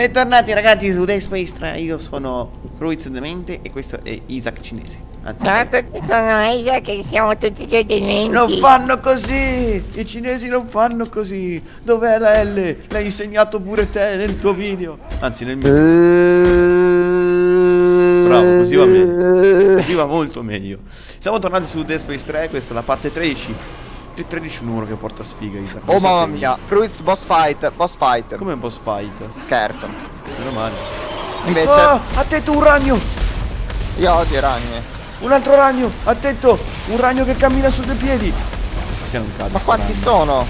Bentornati ragazzi su Day Space 3, io sono Ruiz Demente e questo è Isaac Cinese. Anzi, Ciao a tutti, sono Isaac e siamo tutti due dementi. non fanno così! I cinesi non fanno così! Dov'è la L? L'hai insegnato pure te nel tuo video. Anzi nel mio. Bravo, così va meglio. Così va molto meglio. Siamo tornati su Dead Space 3, questa è la parte 13. Il 13 è un numero che porta sfiga, lo Oh mamma sapevi. mia, Fruits boss fight, boss fight. Come boss fight? Scherzo. Meno male. Invece, Oh, attento un ragno! io odio i ragni. Un altro ragno! Attento! Un ragno che cammina su due piedi! Perché non cade? Ma quanti ragno? sono?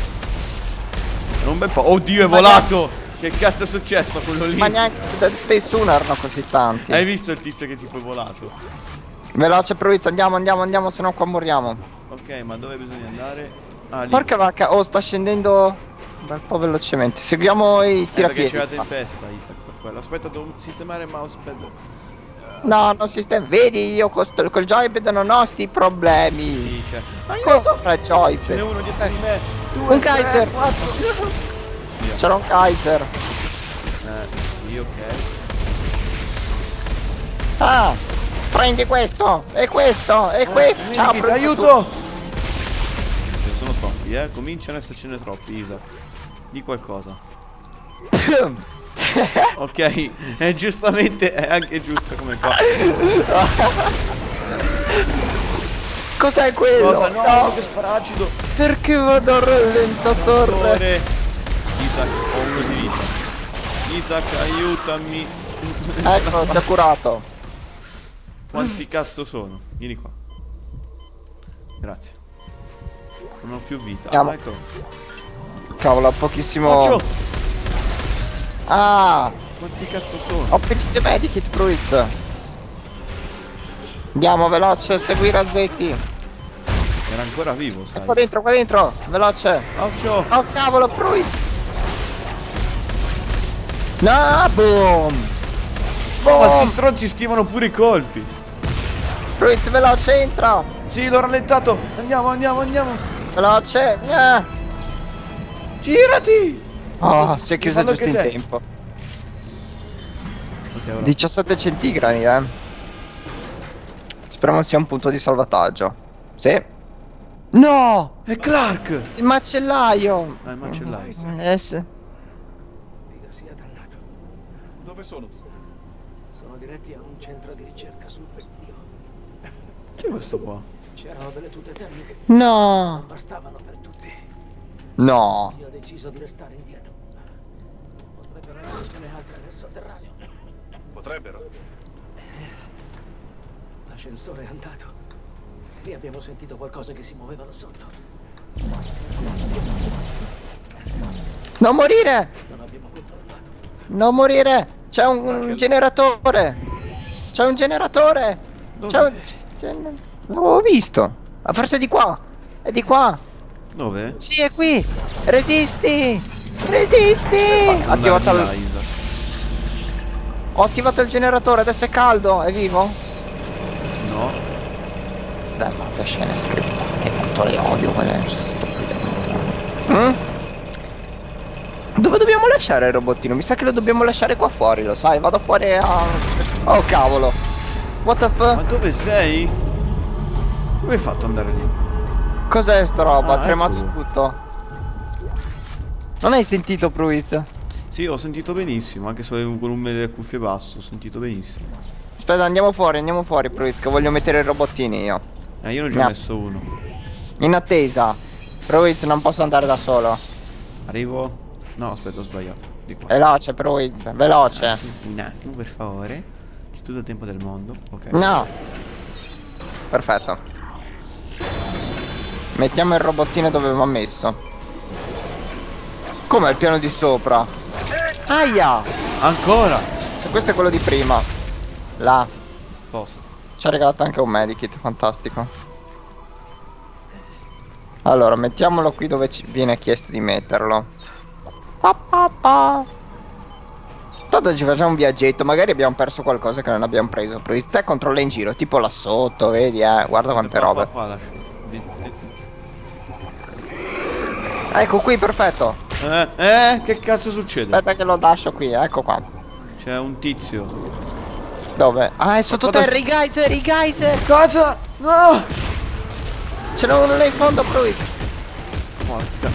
Non un bel po'. Oddio, è Ma volato! Che cazzo è successo a quello lì? Ma neanche su Dead Space 1 erano così tanti. Hai visto il tizio che tipo è volato? Veloce Fruits, andiamo, andiamo, andiamo, se no qua moriamo. Ok, ma dove bisogna andare? Ah, lì. Porca vacca, oh sta scendendo un po' velocemente. Seguiamo i Eh, perché tirapiedi. c'è la tempesta, Isaac, per quello. Aspetta, devo sistemare il mousepad. No, non si sta... Vedi, io sto- col joypad non ho sti problemi. Sì, c'è. Aiuto! Compra il Ce n'è joypad. uno dietro di me. Due, Un tre, Kaiser. C'era un Kaiser. Eh, sì, ok. Ah, prendi questo, e questo, e questo. Vedi Ciao, preso aiuto! Ce ne sono troppi, eh. Cominciano ad essercene troppi, Isaac. Di qualcosa. Ok, è giustamente, è anche giusto come qua. Cos'è quello? Cosa? No, uno che spara acido. Perché vado al rallentatore? Torre. Isaac, ho uno di vita. Isaac, aiutami. Ecco, ti ho curato. Quanti cazzo sono? Vieni qua. Grazie. Non ho più vita. Ah, ecco. Cavolo, ho pochissimo. Occhio! Ah, Quanti cazzo sono? ho finito i medikit, Fruits. Andiamo, veloce, segui i razzetti. Era ancora vivo, sai. Qua dentro, qua dentro, veloce. Occhio! Oh, cavolo, Fruits. No, boom. Oh, ma Boom. sti stronzi schivano pure i colpi. Fruits, veloce, entra. Sì, l'ho rallentato. Andiamo, andiamo, andiamo. Veloce. Ah. Girati! Oh, si è chiusa giusto in te. tempo. Ok, ora. 17 centigradi, eh. Speriamo sia un punto di salvataggio. Sì. No! È Clark! Il macellaio! Ah, il macellaio. Eh, sì. Figa sia dannato. Dove sono? Sono diretti a un centro di ricerca sul pendio. Chi è questo qua? C'erano delle tute termiche, No! non bastavano per tutti. No! Io ho deciso di restare indietro. Potrebbero essercene altre nel sotterraneo. Potrebbero. L'ascensore è andato. E abbiamo sentito qualcosa che si muoveva là sotto. Non morire! Non abbiamo controllato. Non morire! C'è un, un generatore! C'è un generatore! C'è un... L'avevo visto! Ma forse è di qua! È di qua! Dove? Sì, è qui! Resisti! Resisti! Ho attivato, il... Ho attivato il generatore, adesso è caldo, è vivo? No. Che scene scriptate, quanto le odio quelle stupide. Mm? Dove dobbiamo lasciare il robottino? Mi sa che lo dobbiamo lasciare qua fuori, lo sai? Vado fuori a... Oh cavolo! What the Ma fuck? dove sei? Come hai fatto andare lì? Cos'è sta roba? Ah, Ha tremato ecco. tutto. Non hai sentito Pruiz? Sì, ho sentito benissimo, anche se avevo un volume delle cuffie basso, ho sentito benissimo. Aspetta, andiamo fuori, andiamo fuori Pruiz, che voglio mettere il robottino io. Eh, io ne ho già No. messo uno. In attesa. Pruiz, non posso andare da solo. Arrivo? No, aspetta, ho sbagliato. Veloce, Pruiz, veloce. Un attimo, per favore. C'è tutto il tempo del mondo. Ok. No. Perfetto. Mettiamo il robottino dove avevamo messo. Come il piano di sopra? Aia! Ancora! E questo è quello di prima. Là. Posto. Ci ha regalato anche un medikit, fantastico. Allora, mettiamolo qui dove ci viene chiesto di metterlo. Pa, pa, pa. Tanto ci facciamo un viaggetto, magari abbiamo perso qualcosa che non abbiamo preso. Però te controlla in giro, tipo là sotto, vedi eh, guarda quante Qua, robe. Qua, qua, lascio. Di- di- Ecco qui, perfetto. Eh, eh, che cazzo succede? Aspetta che lo lascio qui, ecco qua. C'è un tizio. Dove? Ah, è sottoterra, i geyser, i geyser! Cosa? No! Ce n'è uno là in fondo, Pruiz. Porca.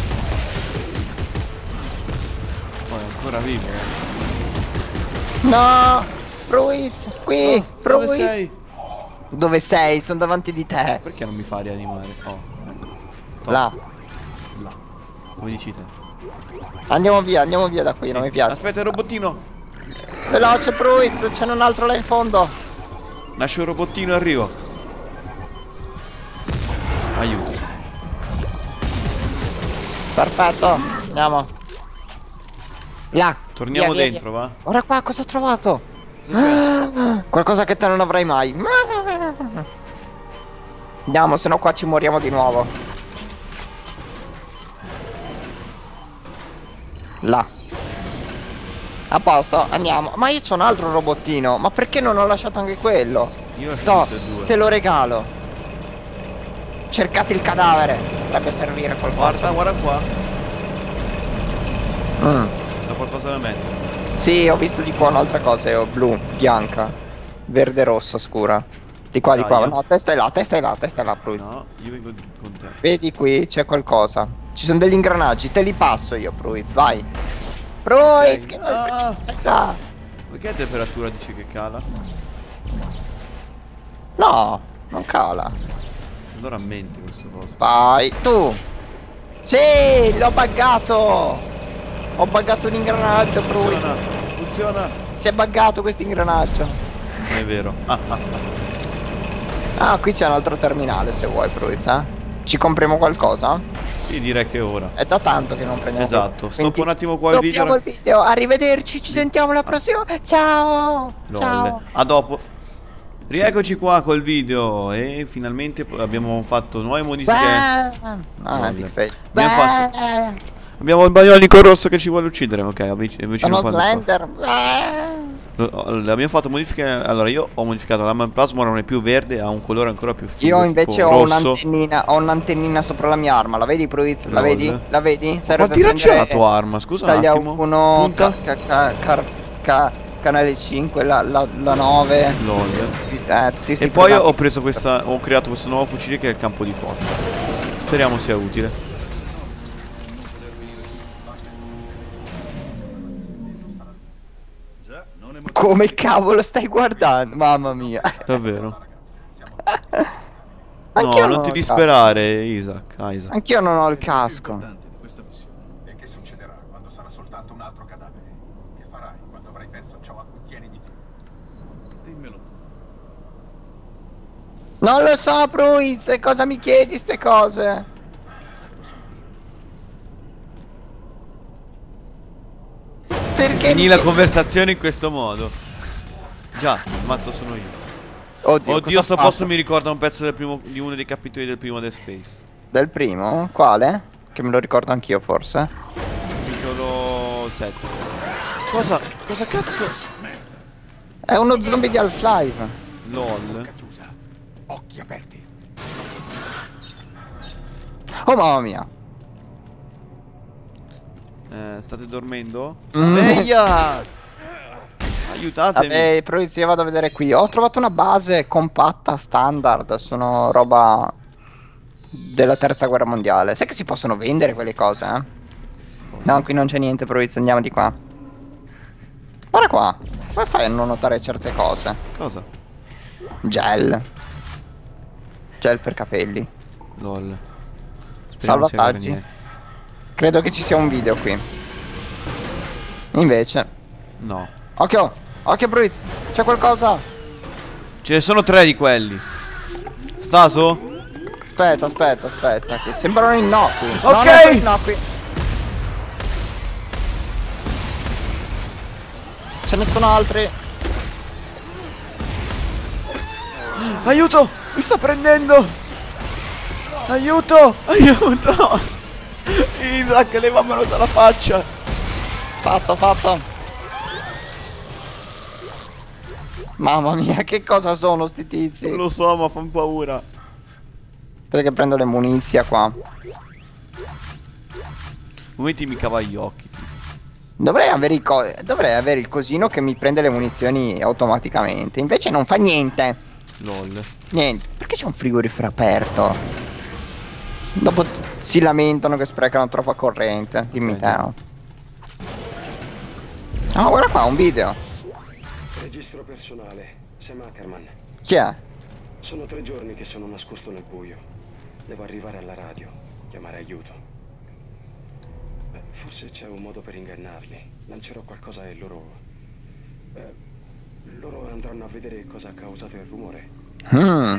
Poi è ancora vivo. eh. No! Pruiz, qui, Oh, dove Pruiz. sei? Dove sei? Sono davanti di te. Perché non mi fa rianimare? Oh. Top. Là. Là. Come dici te? Andiamo via, andiamo via da qui, Sì. non mi piace. Aspetta il robottino. Veloce, Pruiz, c'è un altro là in fondo. Lascio il robottino e arrivo. Aiuto. Perfetto, andiamo. Là. Torniamo Via, via, dentro, via. va? Ora qua, cosa ho trovato? C'è? Qualcosa che te non avrai mai. Andiamo, se no qua ci moriamo di nuovo. Là. A posto, andiamo. Ma io c'ho un altro robottino. Ma perché non ho lasciato anche quello? Io ho No, due. te lo regalo. Cercate il cadavere. Potrebbe servire qualcosa. Guarda, guarda qua. Mm. C'è qualcosa da mettere. Sì, ho visto di qua un'altra cosa, è blu, bianca, verde, rossa, scura. Di qua, di qua, Taglio. no, testa è là, testa è là, testa è là, Pruiz. No, io vengo con te. Vedi qui, c'è qualcosa. Ci sono degli ingranaggi, te li passo io, Pruiz, vai. Pruiz, Ok. che Ah. sei già. Perché la temperatura dice che cala? No, non cala. Allora mente questo coso. Vai, tu. Sì, l'ho buggato. Ho buggato un ingranaggio, Pruiz. Funziona, funziona. Si è buggato questo ingranaggio. Non è vero. Ah, ah, ah. Ah, qui c'è un altro terminale se vuoi, Pruiz, eh. Ci compriamo qualcosa? Sì, direi che è ora. È da tanto che non prendiamo Esatto, stoppo un attimo qua il video. il video. Arrivederci, ci sentiamo la prossima. Ciao. Lol. Ciao. A dopo. Rieccoci qua col video e finalmente abbiamo fatto nuove modifiche. Ah. Abbiamo Beh. Abbiamo il baglionico rosso che ci vuole uccidere. Ok, avvicino Sono. Slender. Abbiamo fatto modifiche. Allora, io ho modificato la Man Plasma, non è più verde, ha un colore ancora più figo. Io invece ho un'antennina, ho un'antennina sopra la mia arma, la vedi Pruiz? La vedi? La vedi? Serve per raggi ha la tua arma? Scusa un Taglia attimo. uno ca- ca- ca- ca- canale 5, la, la, la 9. Lol. Eh, E poi ho preso questa. Ho creato questo nuovo fucile che è il campo di forza. Speriamo sia utile. Come cavolo stai guardando? Mamma mia. Davvero. Anch'io no, non non ti disperare, Isaac. Ah, Isaac. Anch'io non ho il casco. importante di questa missione. E che succederà quando sarà soltanto un altro cadavere? Che farai quando avrai perso ciò a cui tieni di più? Dimmelo tu. Non lo so, Pruiz, cosa mi chiedi ste cose? Perché Finì mi la conversazione in questo modo. Già, matto sono io. Oddio, Oddio, sto ho posto fatto? mi ricorda un pezzo del primo- di uno dei capitoli del primo Dead Space. Del primo? Quale? Che me lo ricordo anch'io forse. Capitolo 7. Cosa? Cosa cazzo? È uno zombie di Half-Life. LOL. Occhi aperti. Oh mamma mia. Eh, state dormendo? Mm. Sveglia! Aiutatemi. Vabbè, Pruiz, io vado a vedere qui. Ho trovato una base compatta standard. Sono roba della terza guerra mondiale. Sai che si possono vendere quelle cose, eh? No, qui non c'è niente, Pruiz. Andiamo di qua. Guarda qua. Come fai a non notare certe cose? Cosa? Gel. Gel per capelli. LOL. Speriamo sia Salvataggi. Credo che ci sia un video qui. Invece. No. Occhio! Occhio, Pruiz! C'è qualcosa! Ce ne sono tre di quelli. Staso? Aspetta, aspetta, aspetta. Che sembrano innocui. Ok. No, non innocui. Ce ne sono altri. Aiuto! Mi sta prendendo! Aiuto! Aiuto! Isaac, levamelo dalla faccia! Fatto, fatto. Mamma mia, che cosa sono sti tizi? Non lo so, ma fanno paura. Aspetta che prendo le munizia qua. momenti mi cava gli occhi. Dovrei avere, dovrei avere il cosino che mi prende le munizioni automaticamente. Invece non fa niente. LOL. Niente. Perché c'è un frigorifero aperto? Dopo si lamentano che sprecano troppa corrente. Dimmi Eh, te. oh. Ah, guarda qua, un video. Registro personale, Sam Ackerman. Chi è? Sono tre giorni che sono nascosto nel buio. Devo arrivare alla radio, chiamare aiuto. Beh, forse c'è un modo per ingannarli. Lancerò qualcosa e loro... Beh, loro andranno a vedere cosa ha causato il rumore. Hmm.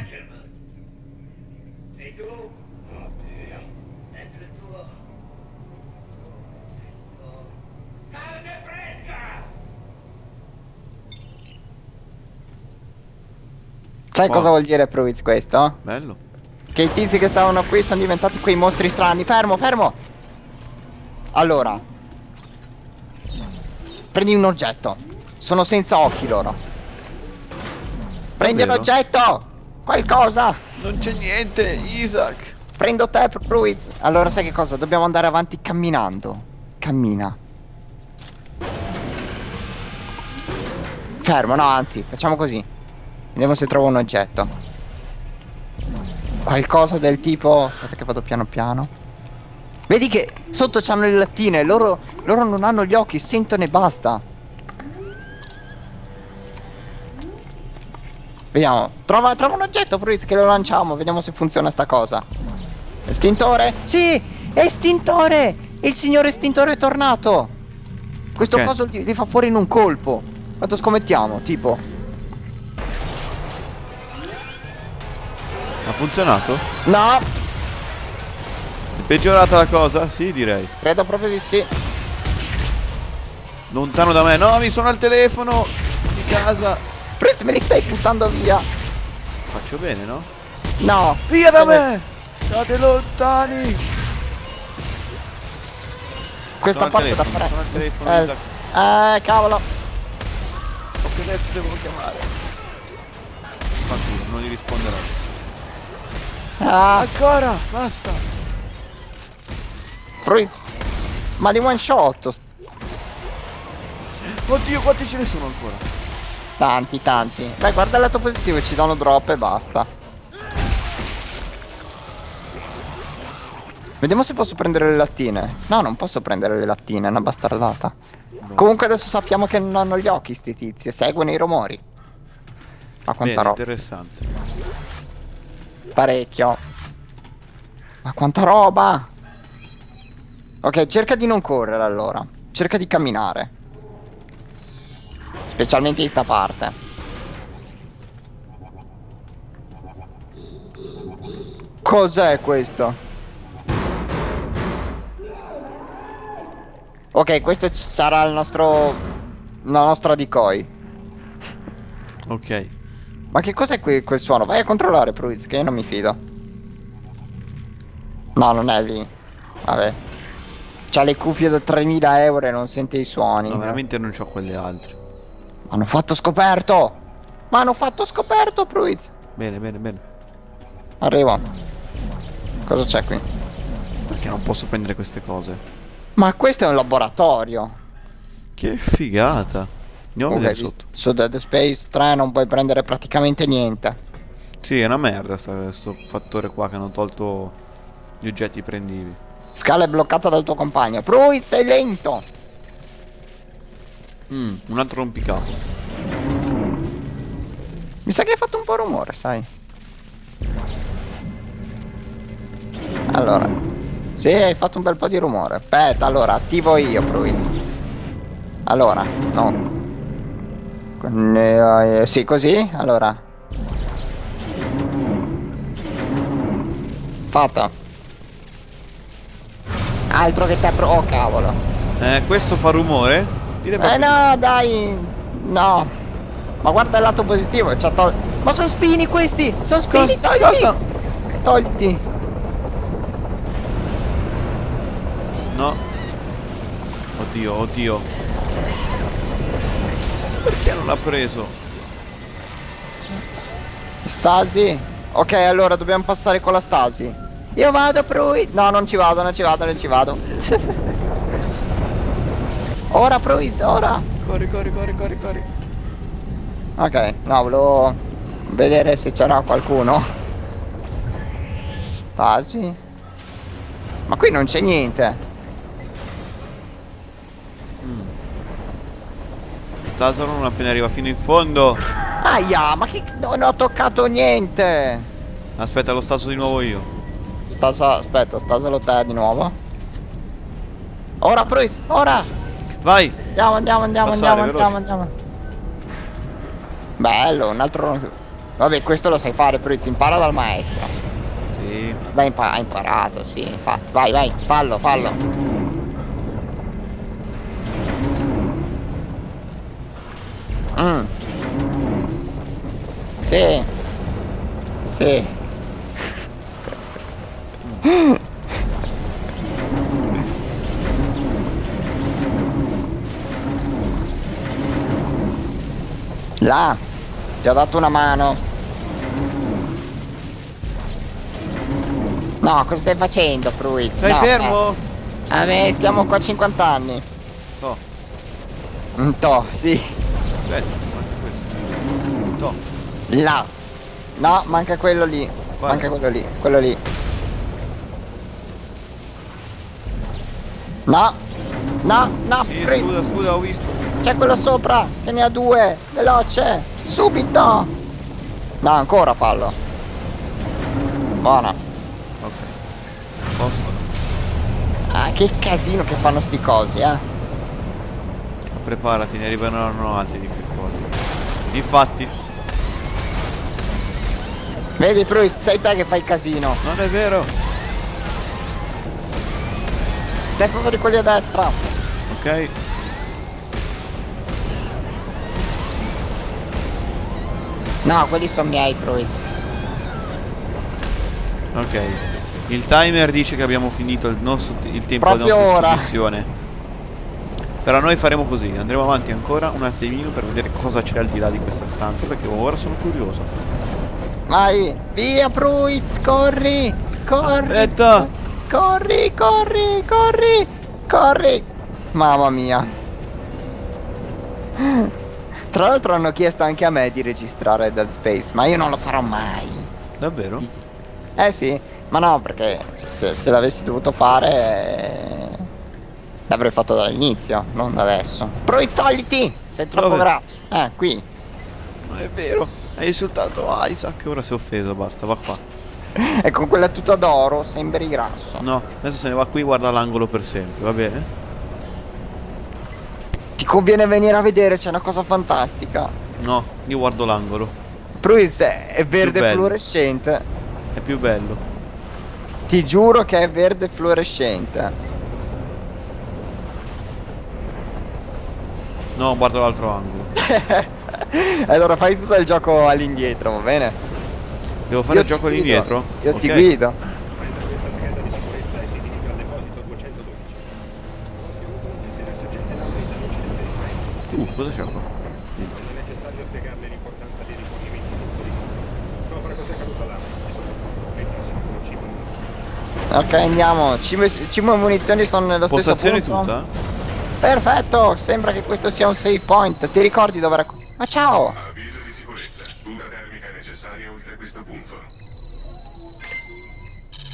Oddio. Sai Wow. cosa vuol dire Pruiz questo? Bello. Che i tizi che stavano qui sono diventati quei mostri strani. Fermo, fermo. Allora. Prendi un oggetto. Sono senza occhi loro. Prendi un oggetto. Qualcosa. Non c'è niente, Isaac. Prendo te, Pruiz. Allora sai che cosa? Dobbiamo andare avanti camminando. Cammina. Fermo, no, anzi, facciamo così. Vediamo se trovo un oggetto. Qualcosa del tipo... Aspetta che vado piano piano. Vedi che sotto c'hanno le lattine. Loro, loro non hanno gli occhi, sentono e basta. Vediamo. Trova, trova un oggetto, Pruiz, che lo lanciamo. Vediamo se funziona sta cosa. Estintore? Sì! Estintore! Il signor estintore è tornato! Questo Ok. coso li, li fa fuori in un colpo. Quanto scommettiamo? Tipo. Ha funzionato? No! È peggiorata la cosa? Sì, direi. Credo proprio di sì. Lontano da me. No, mi sono al telefono di casa. Prince me li stai buttando via. Faccio bene, no? No. Via da me! State lontani! Questa Sono al parte da fare. eh, eh, cavolo. Ok, adesso devo chiamare. Fanculo, non gli risponderò adesso. Ah, Ancora! Basta! Prince. Ma di one shot. Oddio, quanti ce ne sono ancora? Tanti, tanti. Beh, guarda il lato positivo, ci danno drop e basta. Vediamo se posso prendere le lattine. No, non posso prendere le lattine, è una bastardata. Comunque adesso sappiamo che non hanno gli occhi sti tizi seguono i rumori. Ma quanta Bene, roba. interessante. Parecchio. Ma quanta roba! Ok, cerca di non correre allora. Cerca di camminare. Specialmente in sta parte. Cos'è questo? Ok, questo sarà il nostro... La nostra decoy. Ok. Ma che cos'è que- quel suono? Vai a controllare, Pruiz, che io non mi fido. No, non è lì. Vabbè. C'ha le cuffie da 3000 euro e non sente i suoni. No, veramente non ho quelle altre. Hanno fatto scoperto! Ma hanno fatto scoperto, Pruiz! Bene, bene, bene. Arrivo. Cosa c'è qui? Perché non posso prendere queste cose? Ma questo è un laboratorio. Che figata. Andiamo a vedere sotto. Su Dead Space 3 non puoi prendere praticamente niente. Sì, è una merda sta- sto fattore qua che hanno tolto gli oggetti prendivi. Scala è bloccata dal tuo compagno. Pruiz, sei lento! Mm, un altro rompicapo. Mi sa che hai fatto un po' rumore, sai. Allora. Sì, hai fatto un bel po' di rumore. Aspetta, allora, attivo io, Pruiz. Allora, no. Eh, sì, così? Allora. Fatta. Altro che te pro... Oh, cavolo. Eh, questo fa rumore? Dite Eh no, dai. No. Ma guarda il lato positivo, c'ha tol- Ma sono spini questi! Sono spini, Cosa- tolti! cosa? Tolti. No. Oddio, oddio. Perché non l'ha preso? Stasi. Ok, allora dobbiamo passare con la stasi. Io vado, Prui. No, non ci vado, non ci vado, non ci vado. Ora Pruiz, ora. Corri, corri, corri, corri, corri. Ok, no, volevo vedere se c'era qualcuno. Quasi. Ma qui non c'è niente. Stasaro non appena arriva fino in fondo. Aia, ma che non ho toccato niente. Aspetta, lo staso di nuovo io. Staso, aspetta, stasalo te di nuovo. Ora Pruiz, ora. Vai! Andiamo, andiamo, andiamo, Passare, andiamo, andiamo, andiamo. Bello, un altro... Vabbè, questo lo sai fare, Pruiz, impara dal maestro. Sì. Dai, impa- ha imparato, sì. Fa- vai, vai, fallo, fallo. Mm. Sì. Sì. Là. Ti ho dato una mano. No, cosa stai facendo, Pruiz? Stai No, fermo? eh. Vabbè, stiamo qua a 50 anni. Oh, Un to, sì. Aspetta, manca questo. Toh. Là. No, manca quello lì. Quale? Manca quello lì. Quello lì. No. No, no, Sì, scusa, scusa, ho visto. C'è quello sopra, che ne ha due. Veloce. Subito. No, ancora fallo. Buona. Ok. Posto. Ah, che casino che fanno sti cosi, eh. Preparati, ne arriveranno altri di quei cosi. Infatti, Vedi, Pruiz, sei te che fai casino. non è vero. Te fuori quelli a destra. Ok. No, quelli sono miei, Pruiz. Ok. Il timer dice che abbiamo finito il, nostro, il tempo Proprio della nostra ora. discussione. Però noi faremo così, andremo avanti ancora un attimino per vedere cosa c'è al di là di questa stanza, perché ora sono curioso. Vai, via Pruiz, corri, corri. Aspetta! Corri, corri, corri, corri. Mamma mia. Tra l'altro hanno chiesto anche a me di registrare Dead Space, ma io non lo farò mai. Davvero? Eh sì, ma no, perché se, se l'avessi dovuto fare l'avrei fatto dall'inizio, non da adesso. Poi togliti! Sei troppo Dove? grasso. Eh, qui. Non è vero. Hai insultato Isaac, ora si è offeso, basta, va qua. E con quella tuta d'oro sembri grasso. No, adesso se ne va qui, guarda l'angolo per sempre, va bene? Ti conviene venire a vedere, c'è una cosa fantastica. No, io guardo l'angolo. Pruiz è verde fluorescente. È più bello. Ti giuro che è verde fluorescente. No, guardo l'altro angolo. allora fai tutto il gioco all'indietro, va bene? Devo fare Io il gioco ti all'indietro? Io ti Ok. guido. Uh, cosa c'è qua? Niente. Ok, andiamo. Cibo, e- cibo e munizioni sono nello stesso Postazione punto. tutta? Perfetto, sembra che questo sia un save point. Ti ricordi dove era? Ma ciao! Avviso di sicurezza. Tuta termica è necessaria oltre questo punto.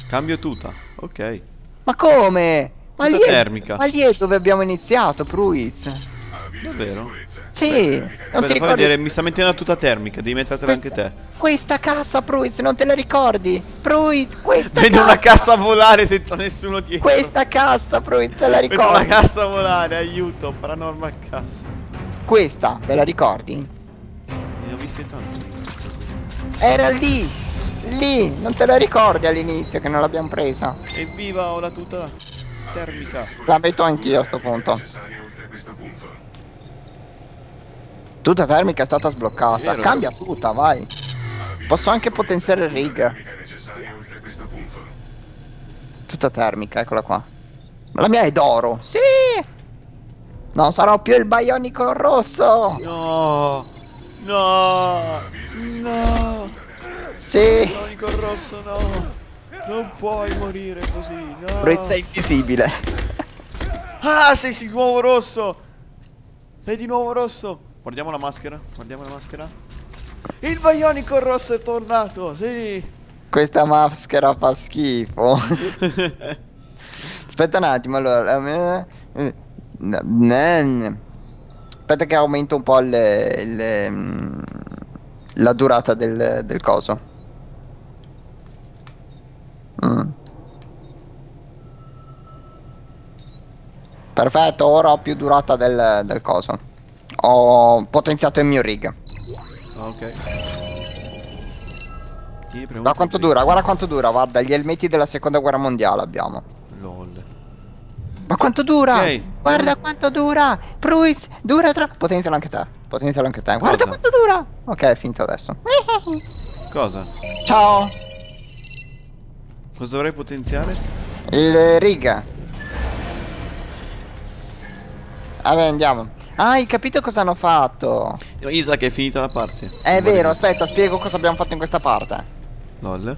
Cambio tuta. Ok. Ma come? Ma Tuta lì, è, termica. ma lì è dove abbiamo iniziato, Pruiz. Avviso di Davvero? Sì, non ti Aspetta, fammi ricordi? vedere, mi sta mettendo una tuta termica, devi mettertela anche te. Questa cassa, Pruiz, non te la ricordi? Pruiz, questa Vedo cassa. una cassa volare senza nessuno dietro. Questa cassa, Pruiz, te la Vedo una ricordi? cassa volare, aiuto, paranormal cassa. Questa, te la ricordi? Ne ho viste tante. Era lì, lì, non te la ricordi all'inizio che non l'abbiamo presa? Evviva, ho la tuta termica. La metto anch'io a sto punto. Necessaria oltre questo punto. Tuta termica è stata sbloccata. Vero, Cambia tuta, vai. Posso anche potenziare il rig. Tuta termica, eccola qua. Ma la mia è d'oro. Sì! Non sarò più il baionico rosso. No, no, no. Sì. Ionico rosso, no. Non puoi morire così, no. Pruiz sei invisibile. Ah, sei di nuovo rosso. Sei di nuovo rosso. Guardiamo la maschera. Guardiamo la maschera. Il Bionico rosso è tornato. Sì. Questa maschera fa schifo. Aspetta un attimo, allora. Aspetta che aumento un po' le, le, la durata del, del coso. Mm. Perfetto, ora ho più durata del, del coso. Ho potenziato il mio rig. Ah, ok. Da quanto dura? Guarda quanto dura, guarda, gli elmetti della seconda guerra mondiale abbiamo. LOL. Ma quanto dura? Ok. Guarda quanto dura! Pruiz, dura troppo. Potenzialo anche te. Potenzialo anche te. Guarda Cosa? quanto dura! Ok, è finito adesso. Cosa? Ciao! Cosa dovrei potenziare? Il rig. Vabbè, andiamo. Ah, hai capito cosa hanno fatto? Isaac è finita la parte. È Non vero, aspetta, spiego cosa abbiamo fatto in questa parte. LOL.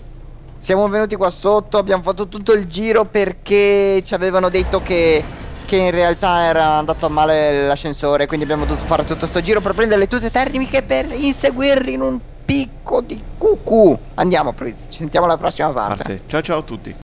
Siamo venuti qua sotto, abbiamo fatto tutto il giro perché ci avevano detto che, che in realtà era andato male l'ascensore, quindi abbiamo dovuto fare tutto sto giro per prendere le tute termiche per inseguirli in un picco di cucù. Andiamo, Prince, ci sentiamo alla prossima parte. Parte. Ciao ciao a tutti.